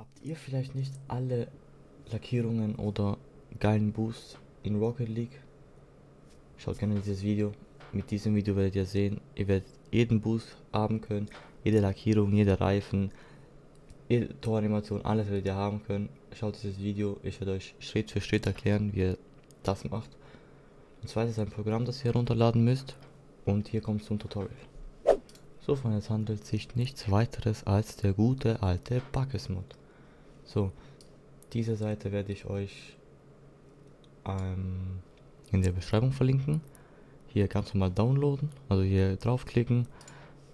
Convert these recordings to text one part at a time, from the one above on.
Habt ihr vielleicht nicht alle Lackierungen oder geilen Boosts in Rocket League? Schaut gerne dieses Video. Mit diesem Video werdet ihr sehen, ihr werdet jeden Boost haben können, jede Lackierung, jeder Reifen, jede Toranimation, alles werdet ihr haben können. Schaut dieses Video, ich werde euch Schritt für Schritt erklären, wie ihr das macht. Und zwar ist es ein Programm, das ihr herunterladen müsst. Und hier kommt es zum Tutorial. So, Freunde, es handelt sich nichts weiteres als der gute alte Buckes-Mod. So, diese Seite werde ich euch ähm, in der Beschreibung verlinken. Hier ganz normal downloaden, also hier draufklicken,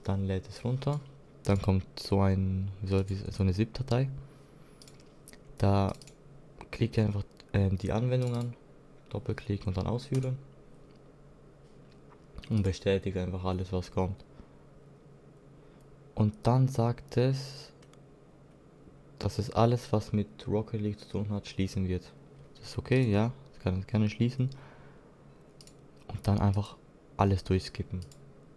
dann lädt es runter. Dann kommt so ein so, so eine ZIP-Datei. Da klickt ihr einfach äh, die Anwendung an, Doppelklick und dann ausführen. Und bestätigt einfach alles, was kommt. Und dann sagt es, dass es alles, was mit Rocket League zu tun hat, schließen wird. Das ist okay, ja, das kann ich gerne schließen. Und dann einfach alles durchskippen.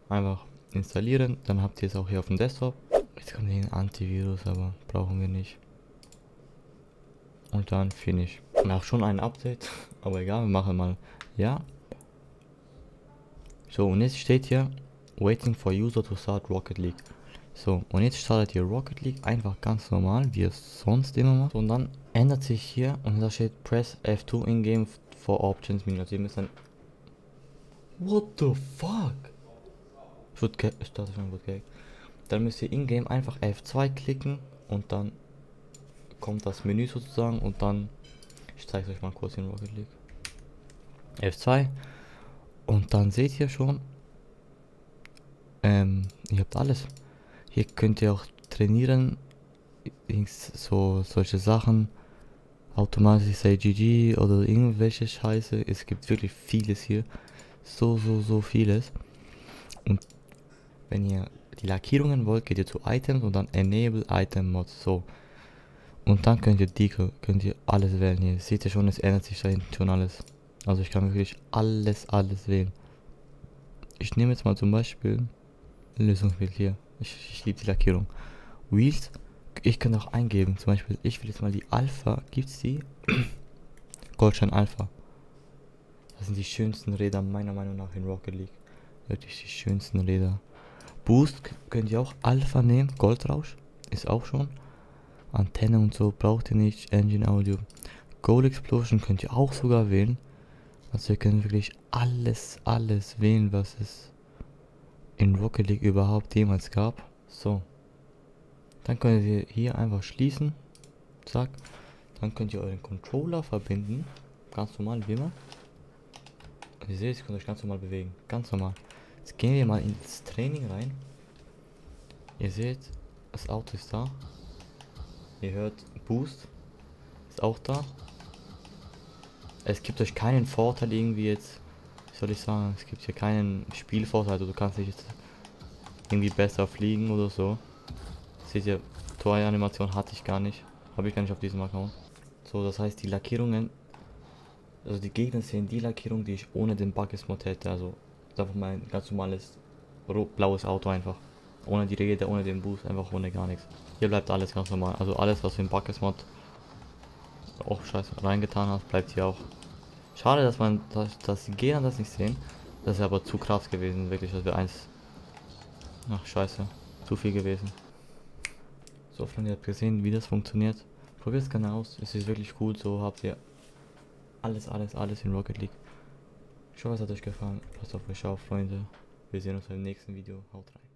Einfach installieren, dann habt ihr es auch hier auf dem Desktop. Jetzt kommt hier ein Antivirus, aber brauchen wir nicht. Und dann finish. Nach schon ein Update, aber egal, wir machen mal ja. So, und jetzt steht hier, waiting for user to start Rocket League. So, und jetzt startet ihr Rocket League einfach ganz normal, wie es sonst immer macht. Und dann ändert sich hier und da steht Press F2 in-game for Options Menü. Also ihr müsst dann... What the fuck? Dann müsst ihr in-game einfach F2 klicken und dann kommt das Menü sozusagen und dann... Ich zeige euch mal kurz in Rocket League. F2 und dann seht ihr schon, ähm, ihr habt alles. Hier könnt ihr auch trainieren, so solche Sachen, automatisch say GG oder irgendwelche Scheiße. Es gibt wirklich vieles hier, so so so vieles. Und wenn ihr die Lackierungen wollt, geht ihr zu Items und dann Enable Item Mods. So. Und dann könnt ihr Decal, könnt ihr alles wählen hier. Seht ihr schon, es ändert sich da hinten schon alles. Also ich kann wirklich alles, alles wählen. Ich nehme jetzt mal zum Beispiel Lösungsbild hier. Ich, ich liebe die Lackierung. Wheels, ich kann auch eingeben. Zum Beispiel, ich will jetzt mal die Alpha. Gibt's die? Goldstein Alpha. Das sind die schönsten Räder meiner Meinung nach in Rocket League. Wirklich die schönsten Räder. Boost könnt ihr auch Alpha nehmen. Goldrausch ist auch schon. Antenne und so braucht ihr nicht. Engine Audio. Goal Explosion könnt ihr auch sogar wählen. Also ihr könnt wirklich alles, alles wählen, was es in Rocket League überhaupt jemals gab. So. Dann könnt ihr hier einfach schließen. Zack. Dann könnt ihr euren Controller verbinden. Ganz normal, wie immer. Und ihr seht, ihr könnt euch ganz normal bewegen. Ganz normal. Jetzt gehen wir mal ins Training rein. Ihr seht, das Auto ist da. Ihr hört Boost. Ist auch da. Es gibt euch keinen Vorteil irgendwie jetzt soll ich sagen, es gibt hier keinen Spielvorteil, also du kannst nicht irgendwie besser fliegen oder so. Seht ihr, Tor-Animation hatte ich gar nicht. Habe ich gar nicht auf diesem Account. So, das heißt, die Lackierungen, also die Gegner sehen die Lackierung, die ich ohne den Buggles-Mod hätte. Also, einfach mein ganz normales blaues Auto einfach. Ohne die Räder, ohne den Boost, einfach ohne gar nichts. Hier bleibt alles ganz normal. Also alles, was im Buggles-Mod auch scheiße reingetan hast, bleibt hier auch. Schade, dass man, dass, dass die Gegner das nicht sehen. Das ist aber zu krass gewesen, wirklich, dass wir eins. Ach, scheiße. Zu viel gewesen. So, Freunde, ihr habt gesehen, wie das funktioniert. Probiert es gerne aus. Es ist wirklich gut. So habt ihr alles, alles, alles in Rocket League. Ich hoffe, es hat euch gefallen. Passt auf euch auf, Freunde. Wir sehen uns beim nächsten Video. Haut rein.